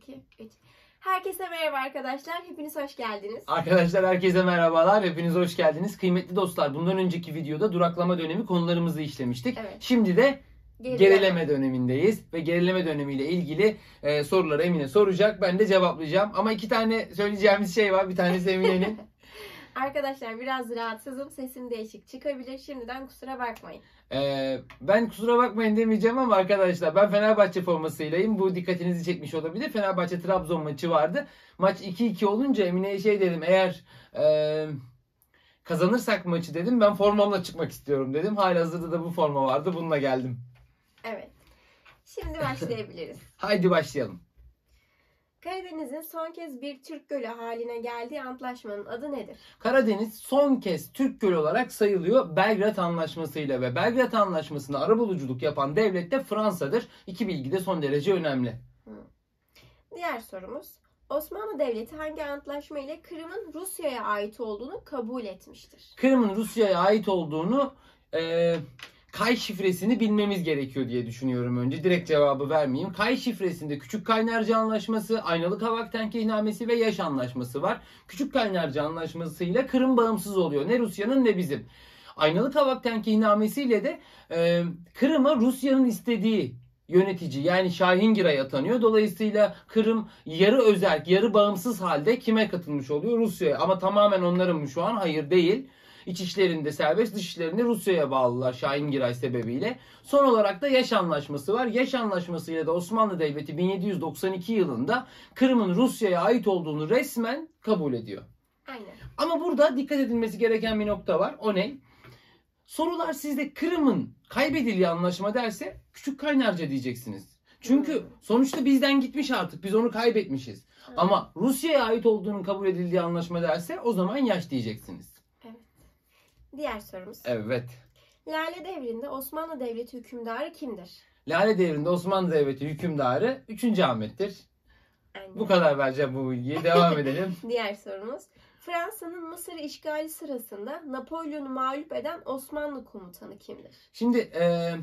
2, 3. Herkese merhaba arkadaşlar. Hepiniz hoş geldiniz. Arkadaşlar herkese merhabalar. Hepiniz hoş geldiniz. Kıymetli dostlar bundan önceki videoda duraklama dönemi konularımızı işlemiştik. Evet. Şimdi de Gerileme. gerileme dönemindeyiz. Ve gerileme dönemiyle ilgili e, soruları Emine soracak. Ben de cevaplayacağım. Ama iki tane söyleyeceğimiz şey var. Bir tanesi Emine'nin. Arkadaşlar biraz rahatsızım. Sesim değişik çıkabilir. Şimdiden kusura bakmayın. E, ben kusura bakmayın demeyeceğim ama arkadaşlar ben Fenerbahçe formasıylayım. Bu dikkatinizi çekmiş olabilir. Fenerbahçe Trabzon maçı vardı. Maç 2-2 olunca Emine'ye şey dedim. Eğer e, kazanırsak maçı dedim. Ben formamla çıkmak istiyorum dedim. Halihazırda da bu forma vardı. Bununla geldim. Evet. Şimdi başlayabiliriz. Haydi başlayalım. Karadeniz'in son kez bir Türk gölü haline geldiği antlaşmanın adı nedir? Karadeniz son kez Türk Gölü olarak sayılıyor Belgrad Anlaşması'yla ve Belgrad Anlaşması'nda arabuluculuk yapan devlet de Fransa'dır. İki bilgi de son derece önemli. Diğer sorumuz. Osmanlı Devleti hangi antlaşma ile Kırım'ın Rusya'ya ait olduğunu kabul etmiştir? Kırım'ın Rusya'ya ait olduğunu e, Kay şifresini bilmemiz gerekiyor diye düşünüyorum önce. Direkt cevabı vermeyeyim. Kay şifresinde Küçük Kaynarca Anlaşması, Aynalı Kavak Tenkihnamesi ve Yaş Anlaşması var. Küçük Kaynarca Anlaşması ile Kırım bağımsız oluyor. Ne Rusya'nın ne bizim. Aynalı Kavak Tenkihnamesi de e, Kırım'a Rusya'nın istediği yönetici yani Şahingiray atanıyor. Dolayısıyla Kırım yarı özerk, yarı bağımsız halde kime katılmış oluyor? Rusya'ya. Ama tamamen onların mı şu an? Hayır değil. İç işlerinde serbest, dış işlerinde Rusya'ya bağlılar Şahingiray sebebiyle. Son olarak da Yaş Anlaşması var. Yaş Anlaşması ile de Osmanlı Devleti 1792 yılında Kırım'ın Rusya'ya ait olduğunu resmen kabul ediyor. Aynen. Ama burada dikkat edilmesi gereken bir nokta var. O ne? Sorular sizde Kırım'ın kaybedildiği anlaşma derse küçük kaynarca diyeceksiniz. Çünkü Hmm. sonuçta bizden gitmiş artık. Biz onu kaybetmişiz. Ama Rusya'ya ait olduğunun kabul edildiği anlaşma derse o zaman yaş diyeceksiniz. Diğer sorumuz. Evet. Lale devrinde Osmanlı Devleti hükümdarı kimdir? Lale devrinde Osmanlı Devleti hükümdarı 3. Ahmet'tir. Aynen. Bu kadar vereceğim bu bilgiyi. Devam edelim. Diğer sorumuz. Fransa'nın Mısır işgali sırasında Napolyon'u mağlup eden Osmanlı komutanı kimdir? Şimdi e,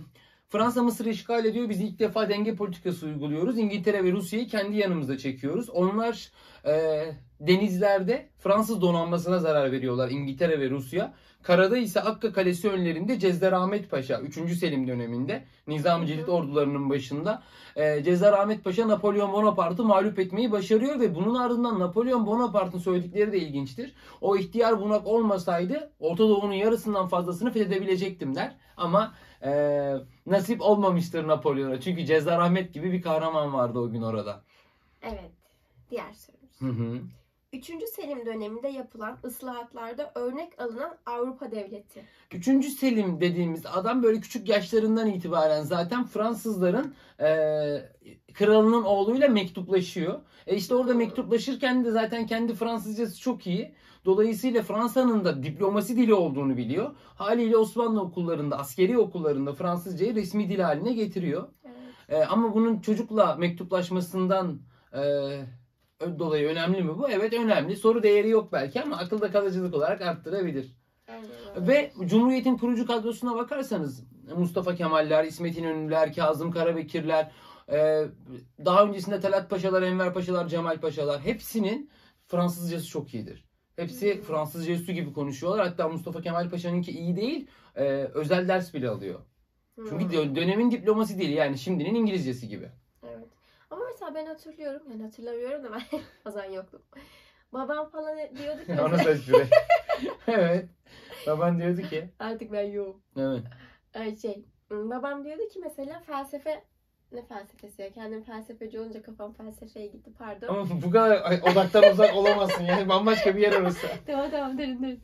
Fransa Mısır'ı işgal ediyor. Biz ilk defa denge politikası uyguluyoruz. İngiltere ve Rusya'yı kendi yanımızda çekiyoruz. Onlar e, denizlerde Fransız donanmasına zarar veriyorlar İngiltere ve Rusya. Karada ise Akka Kalesi önlerinde Cezdar Ahmet Paşa 3. Selim döneminde Nizam-ı Celil ordularının başında e, Cezdar Ahmet Paşa Napolyon Bonaparte'ı mağlup etmeyi başarıyor ve bunun ardından Napolyon Bonaparte'ın söyledikleri de ilginçtir. O ihtiyar bunak olmasaydı Orta Doğu'nun yarısından fazlasını fethedebilecektim der. Ama e, nasip olmamıştır Napolyon'a. Çünkü Cezdar Ahmet gibi bir kahraman vardı o gün orada. Evet. Diğer sorumuz. Hı hı. 3. Selim döneminde yapılan ıslahatlarda örnek alınan Avrupa devleti. Üçüncü Selim dediğimiz adam böyle küçük yaşlarından itibaren zaten Fransızların e, kralının oğluyla mektuplaşıyor. E işte orada mektuplaşırken de zaten kendi Fransızcası çok iyi. Dolayısıyla Fransa'nın da diplomasi dili olduğunu biliyor. Haliyle Osmanlı okullarında, askeri okullarında Fransızcayı resmi dil haline getiriyor. Evet. E, ama bunun çocukla mektuplaşmasından e, dolayı önemli mi bu? Evet önemli. Soru değeri yok belki ama akılda kalıcılık olarak arttırabilir. Öyle. Ve Cumhuriyet'in kurucu kadrosuna bakarsanız Mustafa Kemaller, İsmet İnönüler, Kazım Karabekirler, e, daha öncesinde Talat Paşalar, Enver Paşalar, Cemal Paşalar hepsinin Fransızcası çok iyidir. Hepsi Hı. Fransızca üstü gibi konuşuyorlar. Hatta Mustafa Kemal Paşa'nınki iyi değil, e, özel ders bile alıyor. Çünkü Hmm. dö- dönemin diplomasi dili yani şimdinin İngilizcesi gibi. Ben hatırlıyorum. Yani hatırlamıyorum da ben o zaman yoktum. Babam falan diyordu ki Ona espri. evet. Baban diyordu ki. artık ben yoğum. Evet. Ay şey babam diyordu ki mesela felsefe ne felsefesi ya kendim felsefeci olunca kafam felsefeye gitti pardon. Ama bu kadar ay, odaktan uzak olamazsın yani bambaşka bir yer orası. tamam tamam durun durun.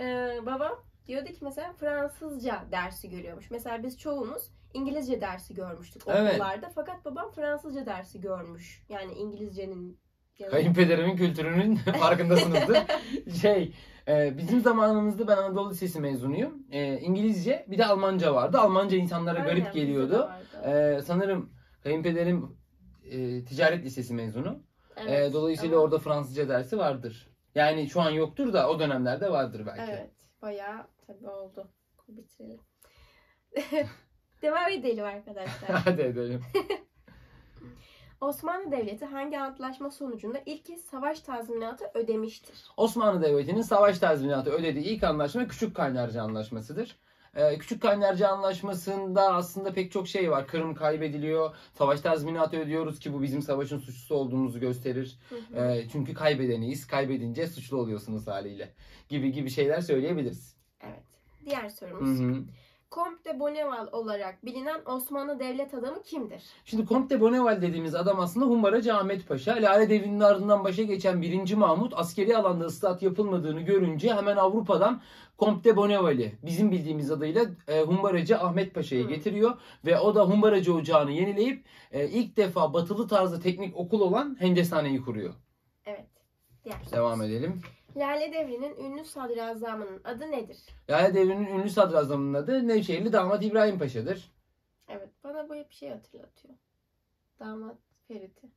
Ee, babam diyordu ki mesela Fransızca dersi görüyormuş. Mesela biz çoğumuz İngilizce dersi görmüştük Evet. okullarda fakat babam Fransızca dersi görmüş. Yani İngilizcenin yanında. Kayınpederimin kültürünün farkındasınızdır. Şey, e, bizim zamanımızda ben Anadolu Lisesi mezunuyum. E, İngilizce bir de Almanca vardı. Almanca insanlara Aynen, garip bizde de geliyordu. vardı. E, sanırım kayınpederim e, ticaret lisesi mezunu. E, Evet, dolayısıyla ama- orada Fransızca dersi vardır. Yani şu an yoktur da o dönemlerde vardır belki. Evet. Bayağı tabii oldu. Bitirelim. Devam edelim arkadaşlar. Hadi edelim. Osmanlı Devleti hangi antlaşma sonucunda ilk kez savaş tazminatı ödemiştir? Osmanlı Devleti'nin savaş tazminatı ödediği ilk anlaşma Küçük Kaynarca Anlaşması'dır. Ee, Küçük Kaynarca Anlaşması'nda aslında pek çok şey var. Kırım kaybediliyor, savaş tazminatı ödüyoruz ki bu bizim savaşın suçlusu olduğumuzu gösterir. Hı hı. Ee, çünkü kaybedeniyiz, kaybedince suçlu oluyorsunuz haliyle. Gibi gibi şeyler söyleyebiliriz. Evet. Diğer Hı sorumuz. hı. Comte de Bonneval olarak bilinen Osmanlı devlet adamı kimdir? Şimdi Comte de Bonneval dediğimiz adam aslında Humbaracı Ahmet Paşa. Lale Devri'nin ardından başa geçen 1. Mahmut askeri alanda ıslat yapılmadığını görünce hemen Avrupa'dan Comte de Bonneval'i bizim bildiğimiz adıyla e, Humbaracı Ahmet Paşa'yı Hı. getiriyor. Ve o da Humbaracı Ocağı'nı yenileyip e, ilk defa batılı tarzda teknik okul olan Hendesane'yi kuruyor. Evet. Diğer. Devam edelim. Lale Devri'nin ünlü sadrazamının adı nedir? Lale Devri'nin ünlü sadrazamının adı Nevşehirli Damat İbrahim Paşa'dır. Evet. Bana bu hep şey hatırlatıyor. Damat Ferit'i.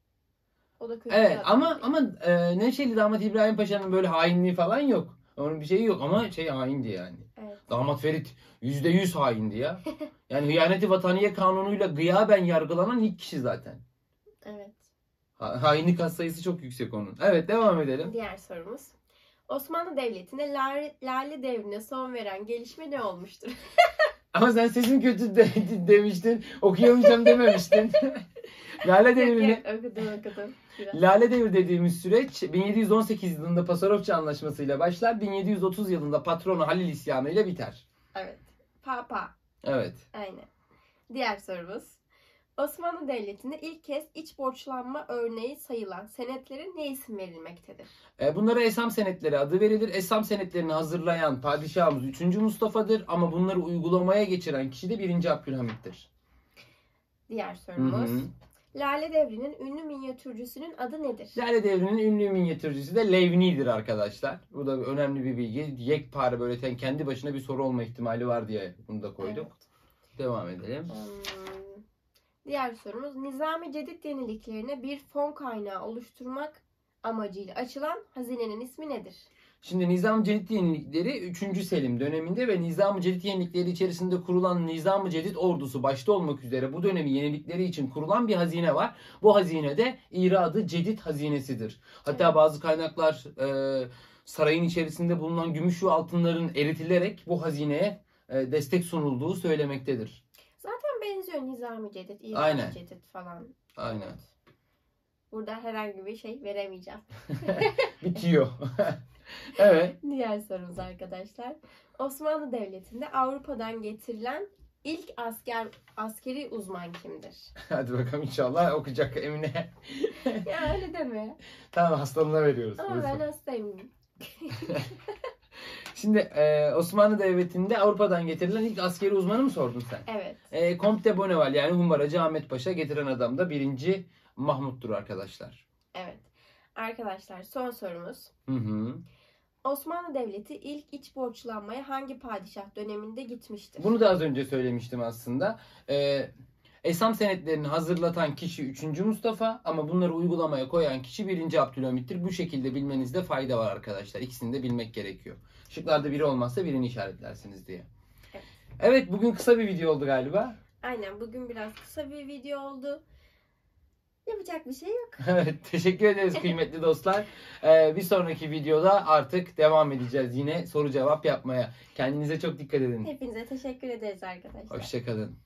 O da kötü Evet ama ama e, Nevşehirli Damat İbrahim Paşa'nın böyle hainliği falan yok. Onun bir şeyi yok ama şey haindi yani. Evet. Damat Ferit yüzde yüz haindi ya. Yani hıyaneti vataniye kanunuyla gıyaben yargılanan ilk kişi zaten. Evet. Ha, hainlik sayısı çok yüksek onun. Evet devam edelim. Diğer sorumuz. Osmanlı Devleti'nde Lale, Lale Devri'ne son veren gelişme ne olmuştur? Ama sen sesin kötü de, demiştin. Okuyamayacağım dememiştin. Lale Devri'ni okudum okudum. Biraz. Lale Devri dediğimiz süreç 1718 yılında Pasarofça Anlaşması'yla başlar. 1730 yılında patronu Halil İsyanı ile biter. Evet. Papa. Evet. Aynen. Diğer sorumuz. Osmanlı Devleti'nde ilk kez iç borçlanma örneği sayılan senetlere ne isim verilmektedir? E, Bunlara Esam senetleri adı verilir. Esam senetlerini hazırlayan padişahımız 3. Mustafa'dır ama bunları uygulamaya geçiren kişi de 1. Abdülhamit'tir. Diğer sorumuz. hı. Lale Devri'nin ünlü minyatürcüsünün adı nedir? Lale Devri'nin ünlü minyatürcüsü de Levni'dir arkadaşlar. Bu da önemli bir bilgi. Yekpare böyle kendi başına bir soru olma ihtimali var diye bunu da koyduk. Devam edelim. Hmm, Diğer sorumuz. Nizami Cedid yeniliklerine bir fon kaynağı oluşturmak amacıyla açılan hazinenin ismi nedir? Şimdi Nizam-ı Cedid yenilikleri 3. Selim döneminde ve Nizam-ı Cedid yenilikleri içerisinde kurulan Nizam-ı Cedid ordusu başta olmak üzere bu dönemi yenilikleri için kurulan bir hazine var. Bu hazine de İradı Cedid hazinesidir. Hatta Evet. bazı kaynaklar e, sarayın içerisinde bulunan gümüş ve altınların eritilerek bu hazineye e, destek sunulduğu söylemektedir. Benziyor Nizami Cedid, İran Aynen. Cedid falan. Aynen. Evet. Burada herhangi bir şey veremeyeceğim. Bitiyor. evet. Diğer sorumuz arkadaşlar. Osmanlı Devleti'nde Avrupa'dan getirilen ilk asker askeri uzman kimdir? Hadi bakalım inşallah okuyacak Emine. ya öyle deme. tamam hastalığına veriyoruz. Ama ben hastayım. Şimdi e, Osmanlı Devleti'nde Avrupa'dan getirilen ilk askeri uzmanı mı sordun sen? Evet. E, Comte Bonneval yani Humbaracı Ahmet Paşa getiren adam da birinci Mahmut'tur arkadaşlar. Evet. Arkadaşlar son sorumuz. Hı hı. Osmanlı Devleti ilk iç borçlanmaya hangi padişah döneminde gitmiştir? Bunu da az önce söylemiştim aslında. E, Esam senetlerini hazırlatan kişi 3. Mustafa ama bunları uygulamaya koyan kişi 1. Abdülhamit'tir. Bu şekilde bilmenizde fayda var arkadaşlar. İkisini de bilmek gerekiyor. Şıklarda biri olmazsa birini işaretlersiniz diye. Evet. Evet bugün kısa bir video oldu galiba. Aynen bugün biraz kısa bir video oldu. Yapacak bir şey yok. Evet teşekkür ederiz kıymetli dostlar. Ee, bir sonraki videoda artık devam edeceğiz yine soru cevap yapmaya. Kendinize çok dikkat edin. Hepinize teşekkür ederiz arkadaşlar. Hoşçakalın.